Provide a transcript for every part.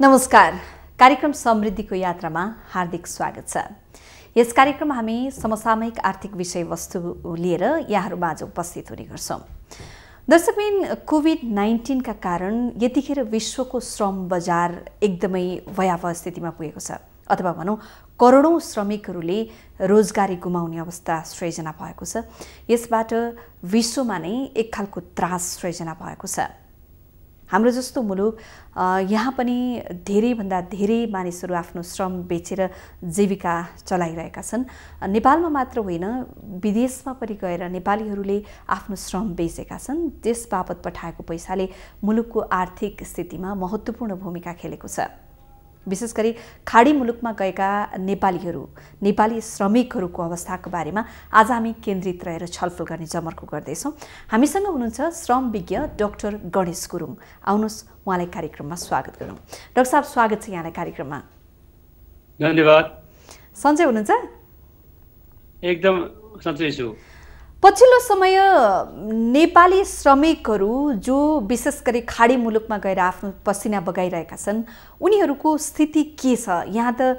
नमस्कार। कार्यक्रम समृद्धिको यात्रामा हार्दिक स्वागत छ। यस कार्यक्रममा हामी समसामयिक आर्थिक विषयवस्तु लिएर यहाँहरूमाझ उपस्थित हुने गर्छौँ। दर्शकबिन कोभिड नाइन्टिनका कारण यतिखेर विश्वको श्रम बजार एकदमै भयावह स्थितिमा पुगेको छ। अथवा भनौँ करोडौँ श्रमिकहरूले रोजगारी गुमाउने अवस्था सृजना भएको छ। यसबाट विश्वमा नै एक खालको त्रास सृजना भएको छ। हाम्रो जस्तो मुलुक यहाँ पनि धेरैभन्दा धेरै मानिसहरू आफ्नो श्रम बेचेर जीविका चलाइरहेका छन्। नेपालमा मात्र होइन विदेशमा पनि गएर नेपालीहरूले आफ्नो श्रम बेचेका छन्। त्यस बापत पठाएको पैसाले मुलुकको आर्थिक स्थितिमा महत्त्वपूर्ण भूमिका खेलेको छ। विशेष गरी खाडी मुलुकमा गएका नेपालीहरू नेपाली श्रमिकहरूको अवस्थाको बारेमा आज हामी केन्द्रित रहेर छलफल गर्ने जमर्को गर्दैछौँ। हामीसँग हुनुहुन्छ श्रम विज्ञ डाक्टर गणेश गुरुङ। आउनुहोस् उहाँलाई कार्यक्रममा स्वागत गरौँ। डाक्टर साहब स्वागत छ यहाँलाई कार्यक्रममा। धन्यवाद। सन्चै हुनुहुन्छ? एकदम सन्चै छु। पछिल्लो समय नेपाली श्रमिकहरू जो विशेष गरी खाडी मुलुकमा गएर आफ्नो पसिना बगाइरहेका छन् उनीहरूको स्थिति के छ? यहाँ त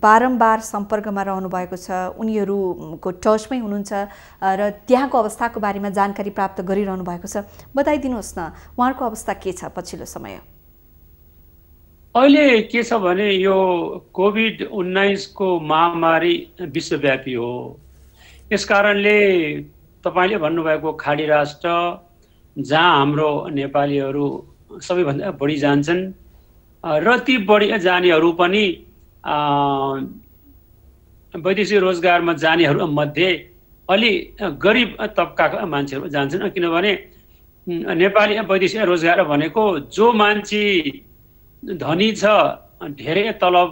बारम्बार सम्पर्कमा रहनुभएको छ उनीहरूको टचमै हुनुहुन्छ र त्यहाँको अवस्थाको बारेमा जानकारी प्राप्त गरिरहनु भएको छ। बताइदिनुहोस् न उहाँहरूको अवस्था के छ पछिल्लो समय? अहिले के छ भने यो कोभिड उन्नाइसको महामारी विश्वव्यापी हो। यस कारणले तपाईँले भन्नुभएको खाडी राष्ट्र जहाँ हाम्रो नेपालीहरू सबैभन्दा बढी जान्छन् र ती बढी जानेहरू पनि वैदेशिक रोजगारमा जानेहरू मध्ये अलि गरिब तबकाका मान्छेहरू जान्छन् किनभने नेपाली वैदेशिक रोजगार भनेको जो मान्छे धनी छ धेरै तलब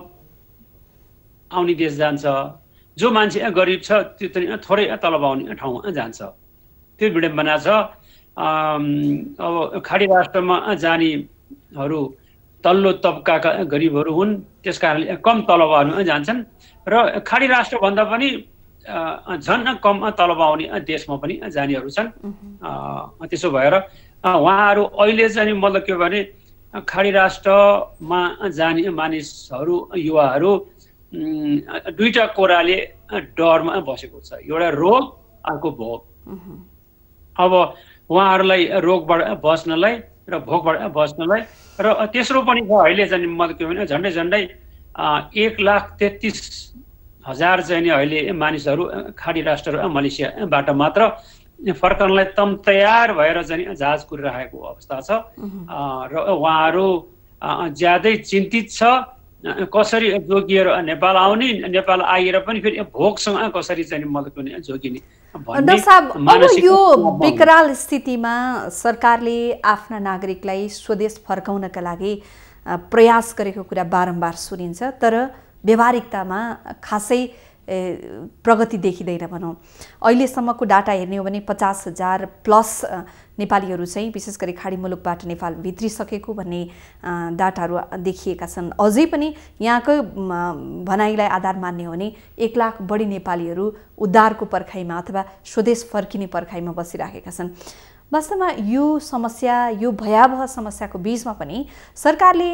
आउने देश जान्छ जो मान्छे गरिब छ त्यो चाहिँ थोरै तलब आउने ठाउँमा जान्छ। त्यो विडम्बना छ। अब खाडी राष्ट्रमा जानेहरू तल्लो तबकाका गरिबहरू हुन्। त्यस कारणले कम तलब जान्छन्। र खाडी राष्ट्रभन्दा पनि झन् कम तलब आउने देशमा पनि जानेहरू छन्। त्यसो भएर उहाँहरू अहिले चाहिँ मतलब के भने खाडी राष्ट्रमा जाने मानिसहरू युवाहरू दुईवटा कोराले डरमा बसेको छ। एउटा रोग अर्को भोग। अब उहाँहरूलाई रोगबाट बस्नलाई र भोगबाट बस्नलाई र तेस्रो पनि छ अहिले चाहिँ म के भने झन्डै झन्डै एक लाख तेत्तिस हजार चाहिँ नि अहिले मानिसहरू खाडी राष्ट्र मलेसियाबाट मात्र फर्कनलाई तम तयार भएर चाहिँ जहाज कुरिरहेको अवस्था छ। र उहाँहरू ज्यादै चिन्तित छ। कसरी जोगिएर नेपाल आउने नेपाल आएर पनि फेरि भोगसँग कसरी चाहिँ मतलब जोगिने अब यो विकराल स्थितिमा सरकारले आफ्ना नागरिकलाई स्वदेश फर्काउनका लागि प्रयास गरेको कुरा बारम्बार सुनिन्छ तर व्यवहारिकतामा खासै प्रगति देखिँदैन भनौँ। अहिलेसम्मको डाटा हेर्ने हो भने पचास हजार प्लस नेपालीहरू चाहिँ विशेष गरी खाडी मुलुकबाट नेपाल भित्रिसकेको भन्ने डाटाहरू देखिएका छन्। अझै पनि यहाँकै भनाइलाई आधार मान्ने हो भने एक लाख बढी नेपालीहरू उद्धारको पर्खाइमा अथवा स्वदेश फर्किने पर्खाइमा बसिराखेका छन्। वास्तवमा यो समस्या यो भयावह समस्याको बिचमा पनि सरकारले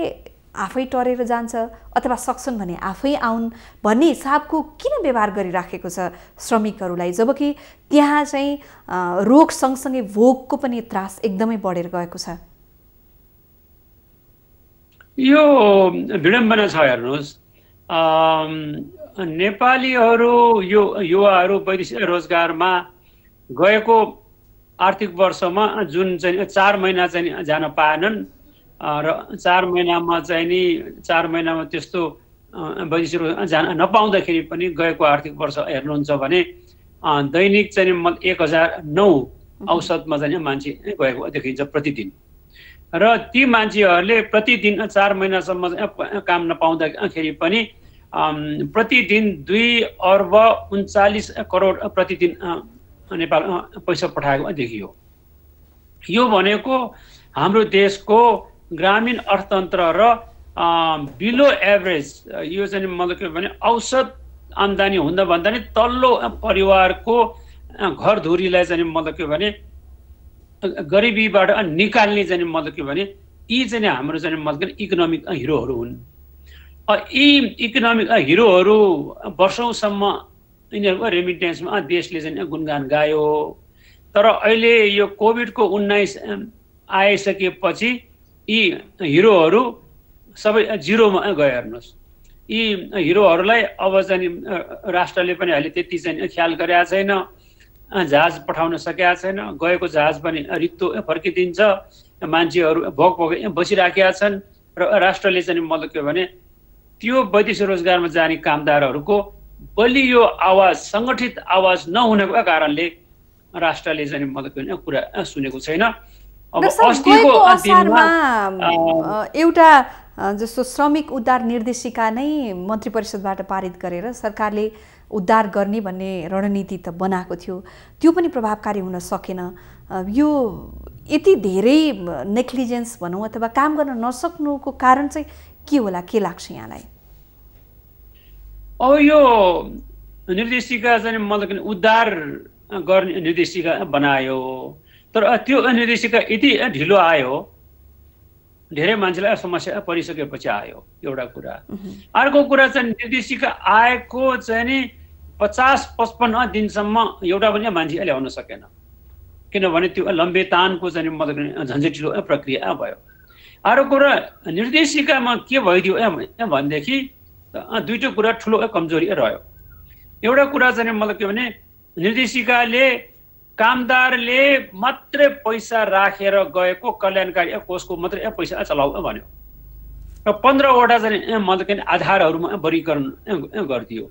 आफै टरेर जान्छ अथवा सक्छन् भने आफै आउन् भन्ने हिसाबको किन व्यवहार गरिराखेको छ श्रमिकहरूलाई? जबकि त्यहाँ चाहिँ रोग सँगसँगै भोगको पनि त्रास एकदमै बढेर गएको छ। यो विडम्बना छ हेर्नुहोस्। नेपालीहरू यो युवाहरू वैदेशिक रोजगारमा गएको आर्थिक वर्षमा जुन चाहिँ चार महिना चाहिँ जान पाएनन् र चार महिनामा चाहिँ नि चार महिनामा त्यस्तो वैदेशिक जान नपाउँदाखेरि पनि गएको आर्थिक वर्ष हेर्नुहुन्छ भने दैनिक चाहिँ म एक हजार नौ औसतमा चाहिँ मान्छे गएको देखिन्छ प्रतिदिन। र ती मान्छेहरूले प्रतिदिन चार महिनासम्म काम नपाउँदाखेरि पनि प्रतिदिन दुई अर्ब उन्चालिस करोड प्रतिदिन नेपाल पैसा पठाएको देखियो। यो भनेको हाम्रो देशको ग्रामीण अर्थतन्त्र र बिलो एभरेज यो चाहिँ मतलब के भने औसत आम्दानी हुँदा भन्दा नि तल्लो परिवारको घरधुरीलाई चाहिँ मतलब के भने गरिबीबाट निकाल्ने चाहिँ मतलब के भने यी चाहिँ हाम्रो चाहिँ मतलब इकोनोमिक हिरोहरू हुन्। यी इकोनोमिक हिरोहरू वर्षौँसम्म यिनीहरूको रेमिटेन्समा देशले चाहिँ गुणगान गायो। तर अहिले यो कोभिडको उन्नाइस आइसकेपछि यी हिरोहरू सबै जिरोमा गयो हेर्नुहोस्। यी हिरोहरूलाई अब चाहिँ राष्ट्रले पनि अहिले त्यति चाहिँ ख्याल गरेका छैन जहाज पठाउन सकेका छैन गएको जहाज पनि रित्तो फर्किदिन्छ मान्छेहरू भोक भोक बसिराखेका छन् र राष्ट्रले चाहिँ मतलब के भने त्यो वैदेशिक रोजगारमा जाने कामदारहरूको बलियो आवाज सङ्गठित आवाज नहुनेको कारणले राष्ट्रले चाहिँ मतलब कुरा सुनेको छैन। एउटा जस्तो श्रमिक उद्धार निर्देशिका नै मन्त्री परिषदबाट पारित गरेर सरकारले उद्धार गर्ने भन्ने रणनीति त बनाएको थियो। त्यो पनि प्रभावकारी हुन सकेन। यो यति धेरै नेग्लिजेन्स भनौँ अथवा काम गर्न नसक्नुको कारण चाहिँ के होला के लाग्छ यहाँलाई? अब यो निर्देशिका चाहिँ मतलब उद्धार गर्ने निर्देशिका बनायो। तर त्यो निर्देशिका यति ढिलो आयो। धेरै मान्छेलाई समस्या परिसकेपछि आयो एउटा कुरा। अर्को कुरा चाहिँ निर्देशिका आएको चाहिँ नि पचास पचपन्न दिनसम्म एउटा पनि मान्छे ल्याउन सकेन। किनभने त्यो लम्बेतानको चाहिँ मतलब झन्झटिलो प्रक्रिया भयो। अर्को कुरा निर्देशिकामा के भइदियो भनेदेखि दुइटै कुरा ठुलो कमजोरी रह्यो। एउटा कुरा चाहिँ मतलब के भने निर्देशिकाले कामदारले मात्रै पैसा राखेर गएको कल्याणकारी कोषको मात्रै पैसा चलाउ भन्यो। र पन्ध्रवटा चाहिँ मतलब के आधारहरूमा वर्गीकरण गरिदियो।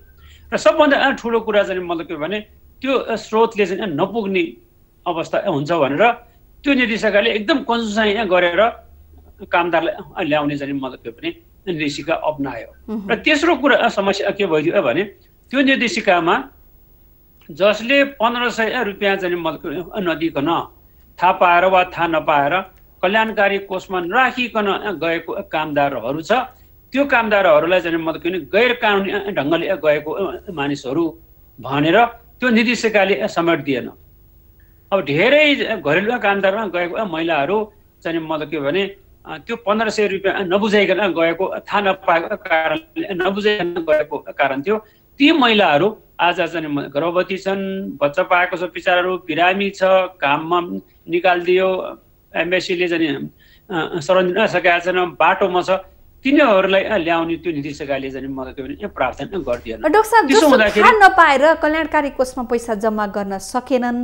र सबभन्दा ठुलो कुरा चाहिँ मतलब के भने त्यो स्रोतले चाहिँ नपुग्ने अवस्था हुन्छ भनेर त्यो निर्देशकले एकदम कन्जुसाइ गरेर कामदारलाई ल्याउने चाहिँ मतलब के भने निर्देशिका अप्नायो। र तेस्रो कुरा समस्या के भइदियो भने त्यो निर्देशिकामा जसले पन्ध्र सय रुपियाँ चाहिँ नदिकन थाहा पाएर वा थाहा नपाएर कल्याणकारी कोषमा नराखिकन गएको कामदारहरू छ। त्यो कामदारहरूलाई चाहिँ मतलब के गैर कानुनी ढङ्गले गएको मानिसहरू भनेर त्यो निर्देशिकाले समेट दिएन। अब धेरै घरेलु कामदारमा गएको महिलाहरू चाहिँ मतलब के भने त्यो पन्ध्र सय रुपियाँ नबुझाइकन गएको थाहा नपाएको कारणले नबुझाइकन गएको कारण थियो। ती महिलाहरू आज चाहिँ गर्भवती छन् बच्चा पाएको छ बिचराहरू बिरामी छ काममा निकालिदियो एमएससीले चाहिँ दिन सकेका छैन बाटोमा छ। तिनीहरूलाई ल्याउने त्यो निर्देशकले चाहिँ मलाई त्यो प्रावधान गरिदिएन। डाक्टर नपाएर कल्याणकारी कोषमा पैसा जम्मा गर्न सकेनन्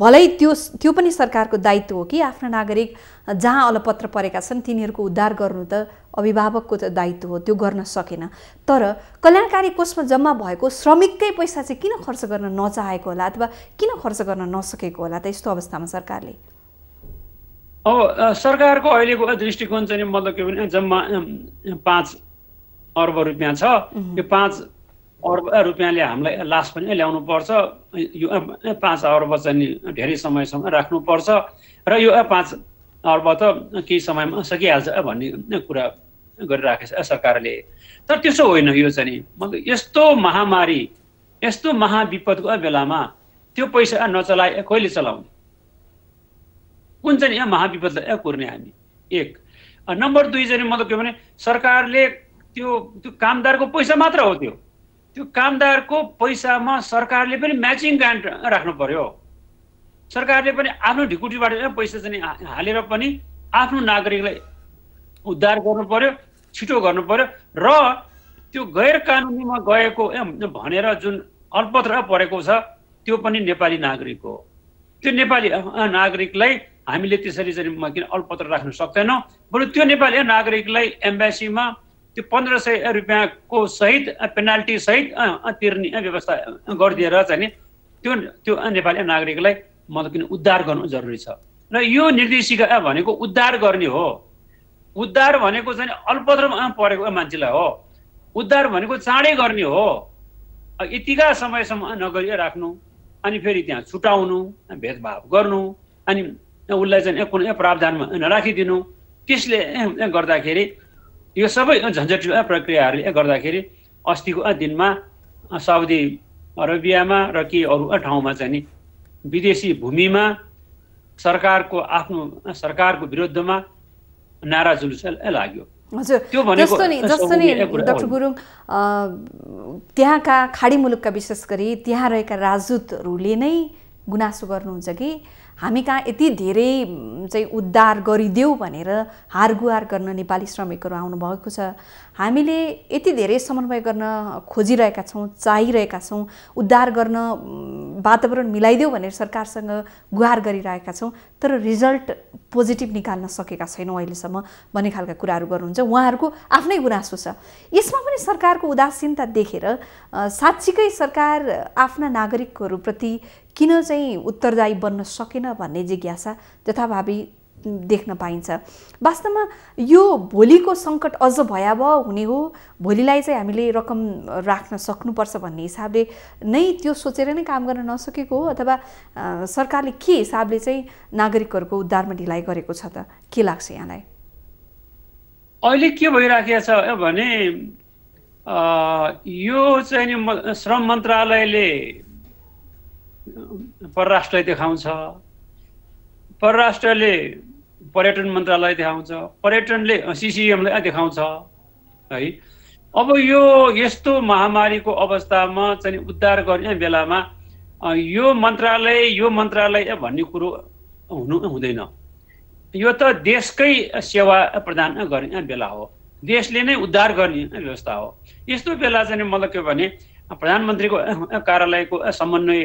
भलै त्यो त्यो पनि सरकारको दायित्व हो कि आफ्ना नागरिक जहाँ अलपत्र परेका छन् तिनीहरूको उद्धार गर्नु त अभिभावकको त दायित्व हो त्यो गर्न सकेन। तर कल्याणकारी कोषमा जम्मा भएको श्रमिककै पैसा चाहिँ किन खर्च गर्न नचाहेको होला अथवा किन खर्च गर्न नसकेको होला त यस्तो अवस्थामा सरकारले? अब सरकारको अहिलेको दृष्टिकोण चाहिँ मतलब के भने जम्मा पाँच अर्ब रुपियाँ छ। यो पाँच अर्ब रुपियाँले हामीलाई लास पनि ल्याउनु पर्छ। यो पाँच अर्ब चाहिँ धेरै समयसम्म राख्नुपर्छ र यो पाँच अर्ब त केही समयमा सकिहाल्छ भन्ने कुरा गरिराखेको छ सरकारले। तर त्यसो होइन यो चाहिँ मतलब यस्तो महामारी यस्तो महाविपदको बेलामा त्यो पैसा नचलाए कहिले चलाउने? कुन चाहिँ यहाँ महाविपदलाई कुर्ने हामी? एक। नम्बर दुई चाहिँ मतलब के भने सरकारले त्यो त्यो कामदारको पैसा मात्र हो त्यो। त्यो कामदारको पैसामा सरकारले पनि म्याचिङ ग्रान्ट राख्नु पर्यो। सरकारले पनि आफ्नो ढिकुटीबाट पैसा चाहिँ हालेर पनि आफ्नो नागरिकलाई उद्धार गर्नु पर्यो। छिटो गर्नु पर्यो। र त्यो गैर कानुनीमा गएको भनेर जुन अल्पत्र परेको छ त्यो पनि नेपाली नागरिक हो। त्यो नेपाली नागरिकलाई हामीले त्यसरी चाहिँ किन अल्पत्र राख्न सक्दैनौँ। बरु त्यो नेपाली नागरिकलाई एम्बेसीमा त्यो पन्ध्र सय रुपियाँको सहित पेनाल्टी सहित तिर्ने व्यवस्था गरिदिएर चाहिँ त्यो त्यो नेपाली नागरिकलाई मतलब किन उद्धार गर्नु जरुरी छ। र यो निर्देशिका भनेको उद्धार गर्ने हो। उद्धार भनेको चाहिँ अल्पत्रमा परेको मान्छेलाई हो। उद्धार भनेको चाँडै गर्ने हो। यतिका समयसम्म नगरी राख्नु अनि फेरि त्यहाँ छुटाउनु भेदभाव गर्नु अनि उसलाई चाहिँ कुनै प्रावधानमा नराखिदिनु। त्यसले गर्दाखेरि यो सबै झन्झटिलो प्रक्रियाहरूले गर्दाखेरि अस्तिको दिनमा साउदी अरबियामा र केही अरू ठाउँमा चाहिँ नि विदेशी भूमिमा सरकारको आफ्नो सरकारको विरुद्धमा नारा जुलुस लाग्यो हजुर जस्तो नि जस्तो नि डाक्टर गुरुङ त्यहाँका खाडी मुलुकका विशेष गरी त्यहाँ रहेका राजदूतहरूले नै गुनासो गर्नुहुन्छ कि हामी कहाँ यति धेरै चाहिँ उद्धार गरिदेऊ भनेर हारगुहार गर्न नेपाली श्रमिकहरू आउनुभएको छ हामीले यति धेरै समन्वय गर्न खोजिरहेका छौँ चाहिरहेका छौँ उद्धार गर्न वातावरण मिलाइदेऊ भनेर सरकारसँग गुहार गरिरहेका छौँ तर रिजल्ट पोजिटिभ निकाल्न सकेका छैनौँ अहिलेसम्म भन्ने खालका कुराहरू गर्नुहुन्छ। उहाँहरूको आफ्नै गुनासो छ। यसमा पनि सरकारको उदासीनता देखेर साँच्चीकै सरकार आफ्ना नागरिकहरूप्रति किन चाहिँ उत्तरदायी बन्न सकेन भन्ने जिज्ञासा जथाभावी देख्न पाइन्छ। वास्तवमा यो भोलिको सङ्कट अझ भयावह हुने हो। भोलिलाई चाहिँ हामीले रकम राख्न सक्नुपर्छ भन्ने हिसाबले नै त्यो सोचेर नै काम गर्न नसकेको हो अथवा सरकारले के हिसाबले चाहिँ नागरिकहरूको उद्धारमा ढिलाइ गरेको छ त? के लाग्छ यहाँलाई? अहिले के भइराखेको छ भने यो चाहिँ नि श्रम मन्त्रालयले परराष्ट्रलाई देखाउँछ। परराष्ट्रले पर्यटन मन्त्रालय देखाउँछ पर्यटनले सिसिएमलाई देखाउँछ है। अब यो यस्तो महामारीको अवस्थामा चाहिँ उद्धार गर्ने बेलामा यो मन्त्रालय यो मन्त्रालय भन्ने कुरो हुनु हुँदैन। यो त देशकै सेवा प्रदान गर्ने बेला हो। देशले नै उद्धार गर्ने व्यवस्था हो। यस्तो बेला चाहिँ मतलब के भने प्रधानमन्त्रीको कार्यालयको समन्वय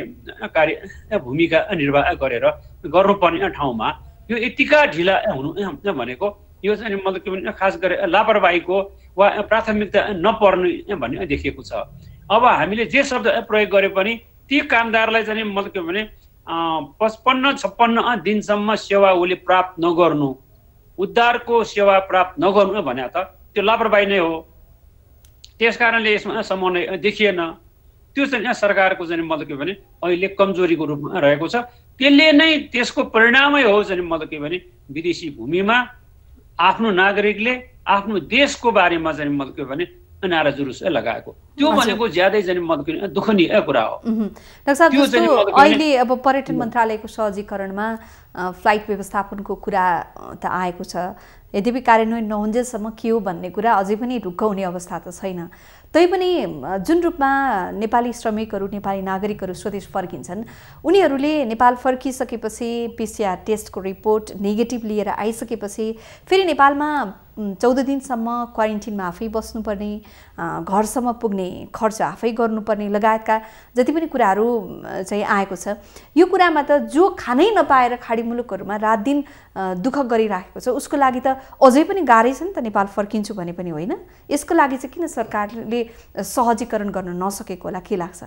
कार्य भूमिका निर्वाह गरेर गर्नुपर्ने ठाउँमा यो यतिका ढिला हुनु भनेको यो चाहिँ मतलब के भने खास गरी लापरवाहीको वा प्राथमिकता नपर्ने भन्ने देखिएको छ। अब हामीले जे शब्द प्रयोग गरे पनि ती कामदारलाई चाहिँ मतलब के भने पचपन्न छप्पन्न दिनसम्म सेवा उसले प्राप्त नगर्नु। उद्धारको सेवा प्राप्त नगर्नु भने त त्यो लापरवाही नै हो। त्यस कारणले यसमा समन्वय देखिएन। त्यो चाहिँ सरकारको चाहिँ मतलब के भने अहिले कमजोरीको रूपमा रहेको छ। त्यसले नै त्यसको परिणामै हो चाहिँ मतलब के भने विदेशी भूमिमा आफ्नो नागरिकले आफ्नो देशको बारेमा चाहिँ मतलब के भने नारा लगाएको। त्यो भनेको ज्यादै दुःखनीय कुरा हो। अहिले अब पर्यटन मन्त्रालयको सहजीकरणमा फ्लाइट व्यवस्थापनको कुरा त आएको छ। यद्यपि कार्यान्वयन नहुन्जेलसम्म के हो भन्ने कुरा अझै पनि ढुक्क हुने अवस्था त छैन। तैपनि जुन रूपमा नेपाली श्रमिकहरू नेपाली नागरिकहरू स्वदेश फर्किन्छन् उनीहरूले नेपाल फर्किसकेपछि पिसिआर टेस्टको रिपोर्ट नेगेटिभ लिएर आइसकेपछि फेरि नेपालमा चौध दिनसम्म क्वारेन्टिनमा आफै बस्नुपर्ने घरसम्म पुग्ने खर्च आफै गर्नुपर्ने लगायतका जति पनि कुराहरू चाहिँ आएको छ। यो कुरामा त जो खानै नपाएर खाडी मुलुकहरूमा रात दिन दुःख गरिराखेको छ उसको लागि त अझै पनि गाह्रै छ नि त नेपाल फर्किन्छु भने पनि होइन? यसको लागि चाहिँ किन सरकारले सहजीकरण गर्न नसकेको होला? के लाग्छ?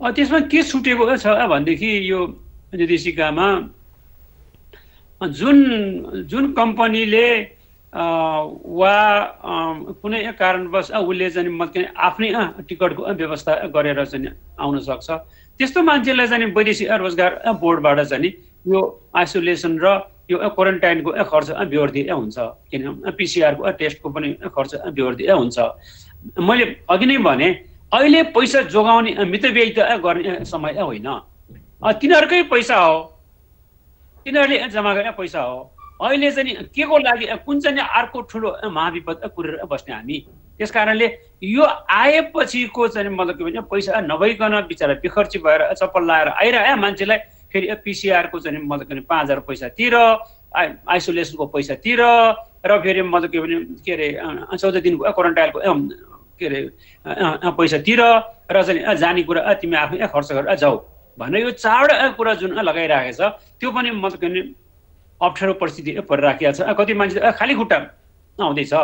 त्यसमा के छुटेको छ भनेदेखि यो निर्देशिकामा जुन जुन कम्पनीले वा कुनै कारणवश उसले चाहिँ म आफ्नै टिकटको व्यवस्था गरेर चाहिँ आउन सक्छ। त्यस्तो मान्छेलाई चाहिँ वैदेशिक रोजगार बोर्डबाट चाहिँ यो आइसोलेसन र यो क्वारेन्टाइनको खर्च बेहोर्दी हुन्छ। किन पिसिआरको टेस्टको पनि खर्च बेहोर्दी हुन्छ। मैले अघि नै भने अहिले पैसा जोगाउने मितव्ययित गर्ने समय होइन। तिनीहरूकै पैसा हो। तिनीहरूले जम्मा गर्ने पैसा हो। अहिले चाहिँ के को लागि कुन चाहिँ अर्को ठुलो महाविपद कुरेर बस्ने हामी? त्यस कारणले यो आएपछिको चाहिँ मतलब के भन्छ पैसा नभइकन बिचरा बिखर्ची भएर चप्पल लाएर आइरह्यो मान्छेलाई फेरि पिसिआरको चाहिँ मतलब के भने पाँच हजार पैसा तिर आइसोलेसनको पैसा तिर र फेरि मतलब के भने के अरे चौध दिनको क्वारेन्टाइनको के अरे पैसा तिर र चाहिँ जाने कुरा तिमी आफै खर्च गरेर जाऊ। भनेर यो चारवटा कुरा जुन लगाइराखेको छ त्यो पनि मतलब के अप्ठ्यारो परिस्थिति परिराखेको छ। कति मान्छे खाली खुट्टा आउँदैछ।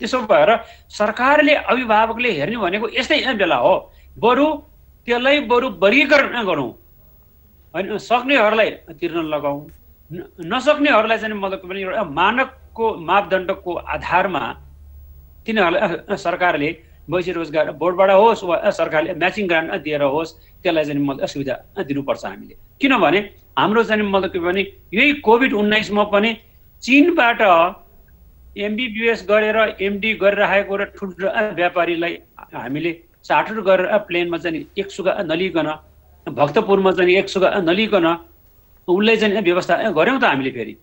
त्यसो भएर सरकारले अभिभावकले हेर्ने भनेको यस्तै बेला हो। बरु त्यसलाई बरु वर्गीकरण गरौँ। होइन सक्नेहरूलाई तिर्न लगाउँ। नसक्नेहरूलाई चाहिँ मतलब पनि एउटा मानकको मापदण्डको आधारमा तिनीहरूलाई सरकारले वैश्य रोजगार बोर्डबाट होस् वा सरकारले म्याचिङ ग्रान्ट दिएर होस् त्यसलाई चाहिँ मतलब सुविधा दिनुपर्छ हामीले। किनभने हाम्रो चाहिँ मतलब के भने यही कोभिड उन्नाइसमा पनि चिनबाट एमबिबिएस गरेर एमडी गरिराखेको र ठुल्ठुलो व्यापारीलाई हामीले चार्टर गरेर प्लेनमा चाहिँ एक सुगा नलिकन भक्तपुरमा चाहिँ एक सुगा नलिकन उसलाई चाहिँ व्यवस्था गऱ्यौँ त हामीले फेरि।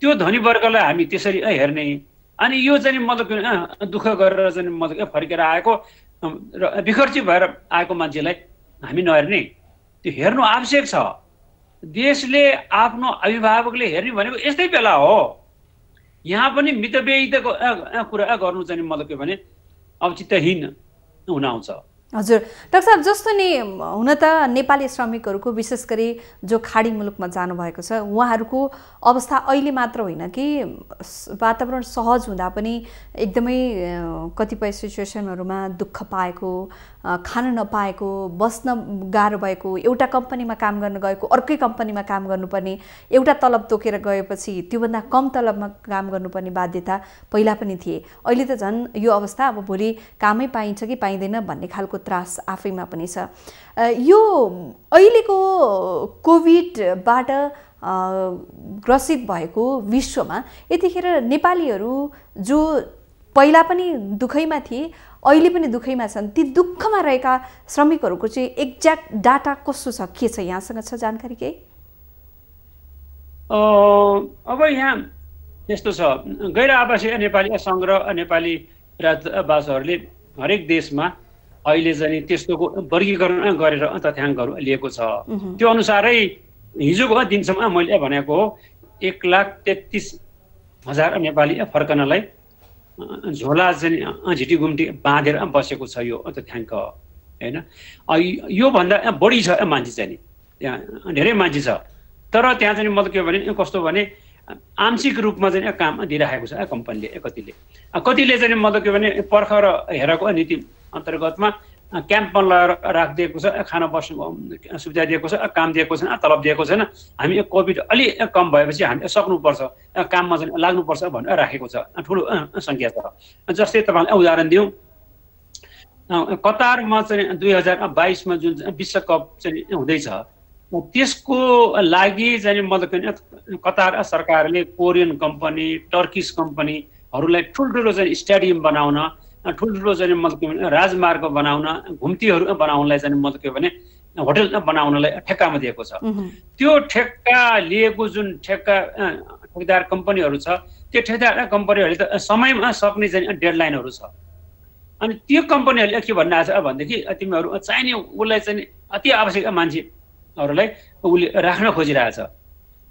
त्यो धनी वर्गलाई हामी त्यसरी हेर्ने अनि यो चाहिँ मतलब दुःख गरेर चाहिँ मतलब फर्केर आएको र विखर्ची भएर आएको मान्छेलाई हामी नहेर्ने। त्यो हेर्नु आवश्यक छ। देशले आफ्नो अभिभावकले हेर्ने भनेको यस्तै बेला हो। यहाँ पनि मितव्ययिताको कुरा गर्नु चाहिँ मतलब के भने औचित्यहीन हुन आउँछ। हजुर। डाक्टर साहब जस्तो नि हुन त नेपाली श्रमिकहरूको विशेष गरी जो खाडी मुलुकमा जानुभएको छ उहाँहरूको अवस्था अहिले मात्र होइन कि वातावरण सहज हुँदा पनि एकदमै कतिपय सिचुएसनहरूमा दुःख पाएको खान नपाएको बस्न गाह्रो भएको एउटा कम्पनीमा काम गर्न गएको अर्कै कम्पनीमा काम गर्नुपर्ने एउटा तलब तोकेर गएपछि त्योभन्दा कम तलबमा काम गर्नुपर्ने बाध्यता पहिला पनि थिए। अहिले त झन् यो अवस्था अब भोलि कामै पाइन्छ कि पाइँदैन भन्ने खालको त्रास आफैमा पनि छ। यो अहिलेको कोभिडबाट ग्रसित भएको विश्वमा यतिखेर नेपालीहरू जो पहिला पनि दुःखैमा थिए अहिले पनि दुःखैमा छन् ती दुःखमा रहेका श्रमिकहरूको चाहिँ एक्ज्याक्ट डाटा कस्तो छ के छ यहाँसँग छ जानकारी केही? अब यहाँ यस्तो छ। गैर आवासीय नेपाली सङ्घ र नेपाली राजवासहरूले हरेक देशमा अहिले चाहिँ त्यस्तो वर्गीकरण गरेर तथ्याङ्कहरू लिएको छ। त्यो अनुसारै हिजोको दिनसम्म मैले भनेको हो एक लाख तेत्तिस हजार नेपाली फर्कनलाई झोला चाहिँ झिटी घुम्टी बाँधेर बसेको छ यो। तथ्याङ्क होइन? योभन्दा बढी छ मान्छे चाहिँ। नि त्यहाँ धेरै मान्छे छ। तर त्यहाँ चाहिँ मतलब के भने कस्तो भने आंशिक रूपमा चाहिँ काम दिइराखेको छ कम्पनीले कतिले। कतिले चाहिँ मतलब के भने पर्ख र हेरको नीति अन्तर्गतमा क्याम्पमा लगाएर राखिदिएको छ खाना बस्नु सुविधा दिएको छ काम दिएको छैन तलब दिएको छैन। हामी कोभिड अलि कम भएपछि हामी सक्नुपर्छ काममा चाहिँ लाग्नुपर्छ भनेर राखेको छ ठुलो सङ्ख्या छ। जस्तै तपाईँलाई उदाहरण दिउँ। कतारमा चाहिँ दुई हजार बाइसमा जुन विश्वकप चाहिँ हुँदैछ त्यसको लागि चाहिँ मतलब कतार सरकारले कोरियन कम्पनी टर्किस कम्पनीहरूलाई ठुल्ठुलो चाहिँ स्टेडियम बनाउन ठुल्ठुलो चाहिँ मतलब के भने राजमार्ग बनाउन घुम्तीहरू बनाउनलाई चाहिँ मतलब के भने होटल बनाउनलाई ठेक्कामा दिएको छ। त्यो ठेक्का लिएको जुन ठेक्का ठेकदार कम्पनीहरू छ त्यो ठेकदार कम्पनीहरूले त समयमा सक्ने चाहिँ डेडलाइनहरू छ। अनि त्यो कम्पनीहरूले के भन्नु छ भनेदेखि तिमीहरू चाहिने उसलाई चाहिँ अति आवश्यक मान्छेहरूलाई उसले राख्न खोजिरहेछ।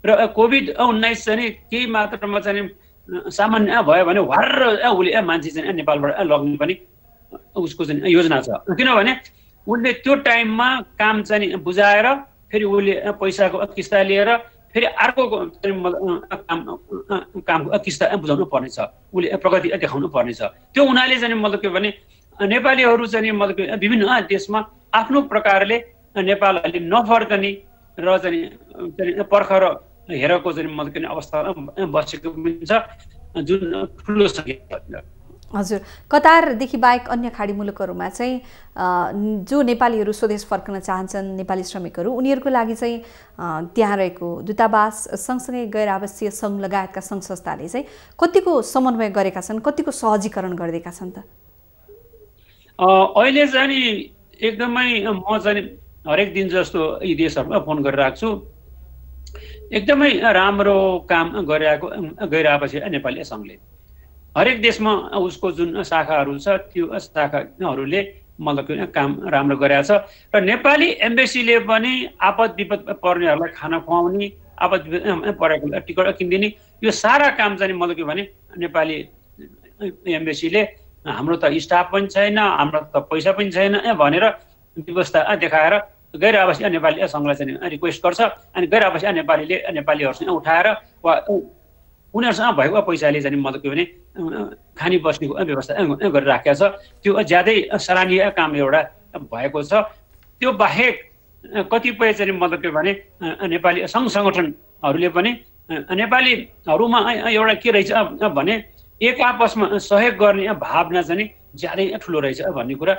र कोभिड उन्नाइस चाहिँ केही मात्रामा चाहिँ सामान्य भयो भने वार उसले मान्छे चाहिँ नेपालबाट लग्ने पनि उसको चाहिँ योजना छ। किनभने उसले त्यो टाइममा काम चाहिँ बुझाएर फेरि उसले पैसाको किस्ता लिएर फेरि अर्को काम कामको किस्ता बुझाउनु पर्नेछ उसले प्रगति देखाउनु पर्नेछ त्यो हुनाले चाहिँ मतलब के भने नेपालीहरू चाहिँ मतलब विभिन्न देशमा आफ्नो प्रकारले नेपालहरूले नफर्कने र चाहिँ पर्ख र हेरको चाहिँ मतलब अवस्था बसेको पनि छ जुन ठुलो सङ्ख्या हजुर। कतारदेखि बाहेक अन्य खाडी मुलुकहरूमा चाहिँ जो नेपालीहरू स्वदेश फर्कन चाहन्छन् नेपाली श्रमिकहरू उनीहरूको लागि चाहिँ त्यहाँ रहेको दूतावास सँगसँगै गैर आवासीय सङ्घ लगायतका सङ्घ संस्थाले चाहिँ कतिको समन्वय गरेका छन् कतिको सहजीकरण गरिदिएका छन् त? अहिले चाहिँ एकदमै म चाहिँ हरेक दिन जस्तो यी देशहरूमा फोन गरेर राख्छु एकदमै राम्रो काम गरिरहेको गैर आवासीय नेपाली सङ्घले हरेक देशमा उसको जुन शाखाहरू छ त्यो शाखाहरूले मतलब काम राम्रो गरेको छ। र नेपाली एम्बेसीले पनि आपद विपद पर्नेहरूलाई खाना खुवाउने आपद परेको टिकट किनिदिने यो सारा काम चाहिँ मतलब के भने नेपाली एम्बेसीले हाम्रो त स्टाफ पनि छैन हाम्रो त पैसा पनि छैन भनेर व्यवस्था देखाएर गैर आवासीय नेपाली सङ्घलाई चाहिँ रिक्वेस्ट गर्छ अनि गैर आवासीय नेपालीले नेपालीहरूसँग उठाएर वा उनीहरूसँग भएको पैसाले चाहिँ मतलब के भने खानी बस्नेको व्यवस्था गरेर राखेको छ। त्यो ज्यादै सराहनीय काम एउटा भएको छ। त्यो बाहेक कतिपय चाहिँ मतलब के भने नेपाली सङ्घ सङ्गठनहरूले पनि नेपालीहरूमा एउटा के रहेछ भने एक आपसमा सहयोग गर्ने भावना चाहिँ ज्यादै ठुलो रहेछ भन्ने कुरा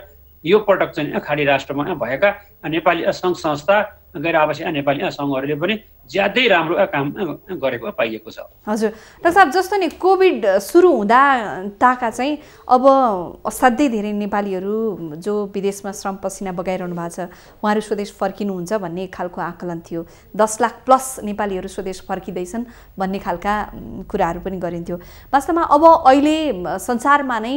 यो पटक चाहिँ खाडी राष्ट्रमा भएका नेपाली सङ्घ संस्था गैर आवासीय नेपाली सङ्घहरूले पनि ज्यादै राम्रो काम गरेको पाइएको छ। हजुर। डाक्टर साहब जस्तो नि कोभिड सुरु हुँदा ताका चाहिँ अब असाध्यै धेरै नेपालीहरू जो विदेशमा श्रम पसिना बगाइरहनु भएको छ उहाँहरू स्वदेश फर्किनुहुन्छ भन्ने खालको आकलन थियो। दस लाख प्लस नेपालीहरू स्वदेश फर्किँदैछन् भन्ने खालका कुराहरू पनि गरिन्थ्यो। वास्तवमा अब अहिले संसारमा नै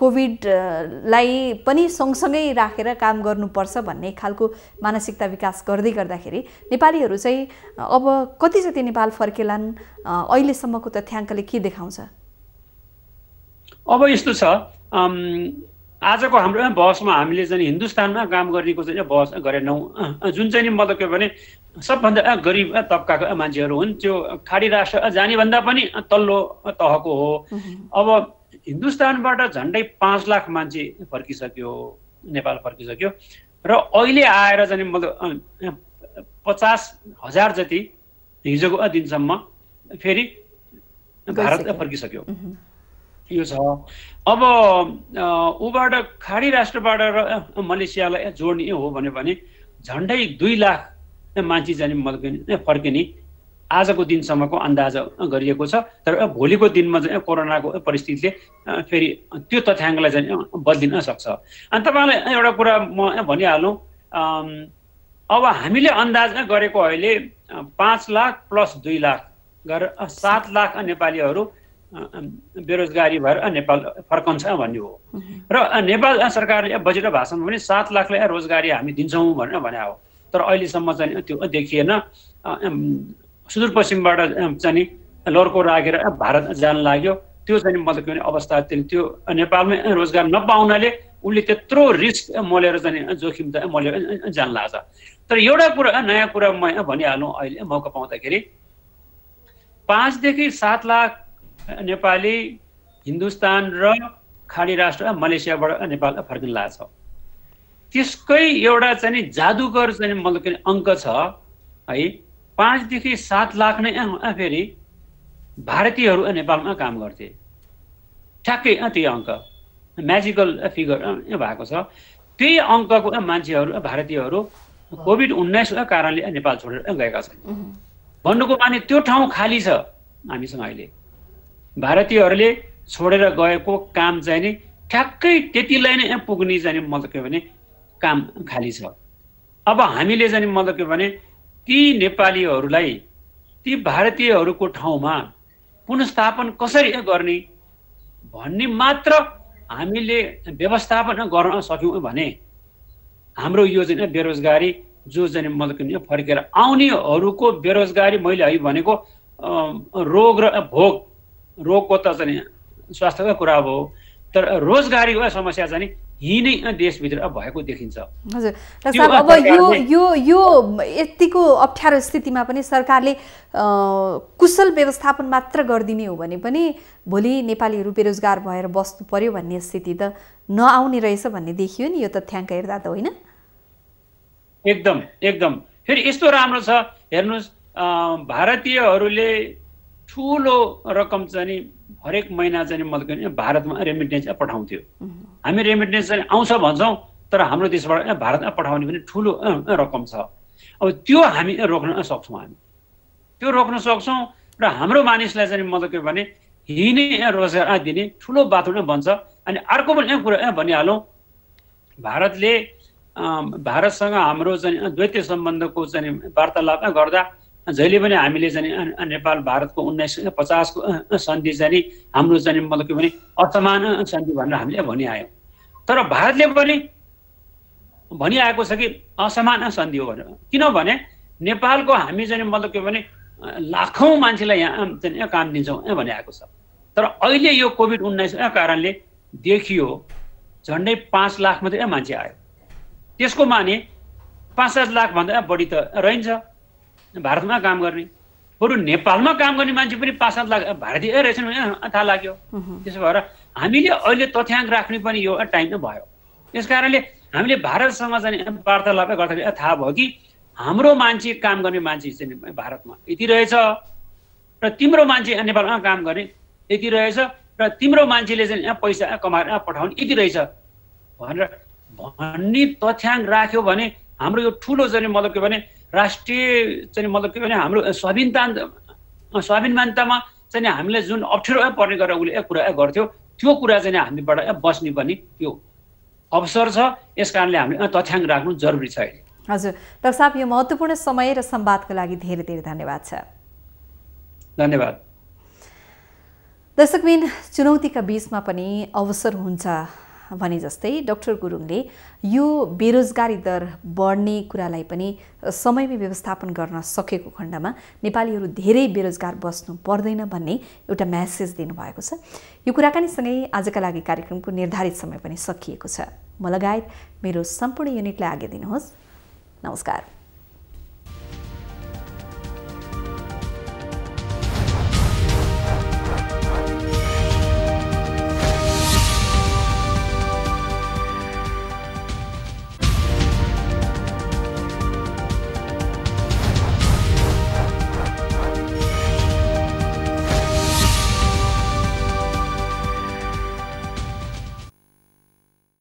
कोभिडलाई पनि सँगसँगै राखेर काम गर्नुपर्छ भन्ने खालको मानसिकता विकास गर्दै गर्दाखेरि नेपालीहरू चाहिँ अब कति जति नेपाल फर्केलान् अहिलेसम्मको तथ्याङ्कले के देखाउँछ? अब यस्तो छ आजको हाम्रो बहसमा हामीले चाहिँ हिन्दुस्तानमा काम गर्नेको चाहिँ बहस गरेनौँ। जुन चाहिँ नि मतलब के भने सबभन्दा गरिब तबकाको मान्छेहरू हुन् त्यो खाडी राष्ट्र जाने भन्दा पनि तल्लो तहको हो। अब हिन्दुस्तानबाट झन्डै पाँच लाख मान्छे फर्किसक्यो नेपाल फर्किसक्यो। र अहिले आएर चाहिँ मतलब पचास हजार जति हिजोको दिनसम्म फेरि भारत फर्किसक्यो। यो छ। अब ऊबाट खाडी राष्ट्रबाट र मलेसियालाई जोड्ने हो भन्यो भने झन्डै दुई लाख मान्छे जाने फर्किने आजको दिनसम्मको अन्दाज गरिएको छ। तर भोलिको दिनमा चाहिँ कोरोनाको परिस्थितिले फेरि त्यो तथ्याङ्कलाई चाहिँ बदलिन सक्छ। अनि तपाईँलाई एउटा कुरा म भनिहालौँ अब हामीले अन्दाज गरेको अहिले पाँच लाख प्लस दुई लाख गरेर सात लाख नेपालीहरू बेरोजगारी भएर नेपाल फर्कन्छ भन्ने हो। र नेपाल सरकारले बजेट भाषणमा पनि सात लाखलाई रोजगारी हामी दिन्छौँ भनेर भने हो। तर अहिलेसम्म चाहिँ त्यो देखिएन। सुदूरपश्चिमबाट चाहिँ लर्को राखेर भारत जान लाग्यो। त्यो चाहिँ मतलब के भने अवस्था त्यो नेपालमै रोजगार नपाउनाले उसले त्यत्रो रिस्क मोलेर चाहिँ जोखिम त मोलेर जान लाग्छ तर एउटा कुरा नयाँ कुरा म भनिहालौँ अहिले मौका पाउँदाखेरि। पाँचदेखि सात लाख नेपाली हिन्दुस्तान र खाडी राष्ट्र मलेसियाबाट नेपाल फर्किन लागेको छ। त्यसकै एउटा चाहिँ जादुगर चाहिँ मतलब के अङ्क छ है। पाँचदेखि सात लाख नै फेरि भारतीयहरू नेपालमा काम गर्थे। ठ्याक्कै त्यो अङ्क। म्याजिकल फिगर भएको छ। त्यही अङ्कको मान्छेहरू भारतीयहरू कोभिड उन्नाइसको कारणले नेपाल छोडेर गएका छन्। भन्नुको माने त्यो ठाउँ खाली छ हामीसँग अहिले। भारतीयहरूले छोडेर गएको काम चाहिँ नि ठ्याक्कै त्यतिलाई नै पुग्ने चाहिँ मतलब के भने काम खाली छ। अब हामीले चाहिँ मतलब के भने ती नेपालीहरूलाई ती भारतीयहरूको ठाउँमा पुनस्थापन कसरी गर्ने भन्ने मात्र हामीले व्यवस्थापन गर्न सक्यौँ भने हाम्रो यो चाहिँ बेरोजगारी जो चाहिँ मतलब फर्केर आउनेहरूको बेरोजगारी मैले है भनेको रोग र भोग रोगको त चाहिँ स्वास्थ्यको कुरा हो। तर रोजगारीको समस्या चाहिँ यही नै देशभित्र भएको देखिन्छ। हजुर। अब यो यो यो यतिको अप्ठ्यारो स्थितिमा पनि सरकारले कुशल व्यवस्थापन मात्र गरिदिने हो भने पनि भोलि नेपालीहरू बेरोजगार भएर बस्नु पर्यो भन्ने स्थिति त नआउने रहेछ भन्ने देखियो नि यो तथ्याङ्क हेर्दा त होइन। एकदम एकदम। फेरि यस्तो राम्रो छ हेर्नुहोस् भारतीयहरूले ठुलो रकम चाहिँ हरेक महिना चाहिँ मतलब भारतमा रेमिटेन्स पठाउँथ्यो। हामी रेमिटेन्स चाहिँ आउँछ भन्छौँ तर हाम्रो देशबाट भारतमा पठाउने पनि ठुलो रकम छ। अब त्यो हामी रोक्न सक्छौँ हामी। त्यो रोक्न सक्छौँ र हाम्रो मानिसलाई चाहिँ मतलब के भने हिँड्ने रोजगार दिने ठुलो बाटो नै बन्छ अनि अर्को पनि कुरा भनिहालौँ भारतले भारतसँग हाम्रो चाहिँ द्वैत सम्बन्धको चाहिँ वार्तालाप गर्दा जहिले पनि हामीले चाहिँ नेपाल भारतको उन्नाइस पचासको सन्धि चाहिँ हाम्रो चाहिँ मतलब के भने असमान सन्धि भनेर हामीले भनिआयौँ तर भारतले पनि भनिआएको छ कि असमान सन्धि हो भनेर किनभने नेपालको हामी चाहिँ मतलब के भने लाखौँ मान्छेलाई यहाँ चाहिँ काम दिन्छौँ भने आएको छ। तर अहिले यो कोभिड उन्नाइसका कारणले देखियो झन्डै पाँच लाख मात्रै मान्छे आयो। त्यसको माने पाँच सात लाखभन्दा बढी त रहन्छ। भारतमा काम गर्ने बरु नेपालमा काम गर्ने मान्छे पनि पाँच सात लाख भारतीय रहेछन् भने थाहा लाग्यो। त्यसो भएर हामीले अहिले तथ्याङ्क राख्ने पनि यो टाइम नै भयो। यस कारणले हामीले भारतसँग चाहिँ वार्तालाप गर्दाखेरि थाहा भयो कि हाम्रो मान्छे काम गर्ने मान्छे चाहिँ भारतमा यति रहेछ। र तिम्रो मान्छे नेपालमा काम गर्ने यति रहेछ। र तिम्रो मान्छेले चाहिँ यहाँ पैसा कमाएर पठाउने यति रहेछ। भनेर भन्ने तथ्याङ्क राख्यो भने हाम्रो यो ठुलो चाहिँ मतलब के भने राष्ट्रिय चाहिँ मतलब के भने हाम्रो स्वाधीनता स्वाभिमानतामा चाहिँ हामीले जुन अप्ठ्यारो पर्ने गरेर उसले कुरा गर्थ्यो त्यो कुरा चाहिँ हामीबाट बस्ने पनि त्यो अवसर छ। यस कारणले हामीले तथ्याङ्क राख्नु जरुरी छ अहिले हजुर डाक्टर साहब यो महत्त्वपूर्ण समय र संवादको लागि धेरै धेरै धन्यवाद छ धन्यवाद। दर्शकबिन चुनौतीका बिचमा पनि अवसर हुन्छ भने जस्तै डाक्टर गुरुङले यो बेरोजगारी दर बढ्ने कुरालाई पनि समयमै व्यवस्थापन गर्न सकेको खण्डमा नेपालीहरू धेरै बेरोजगार बस्नु पर्दैन भन्ने एउटा म्यासेज दिनुभएको छ। यो कुराकानीसँगै आजका लागि कार्यक्रमको निर्धारित समय पनि सकिएको छ। म लगायत मेरो सम्पूर्ण युनिटलाई आगे दिनुहोस्। नमस्कार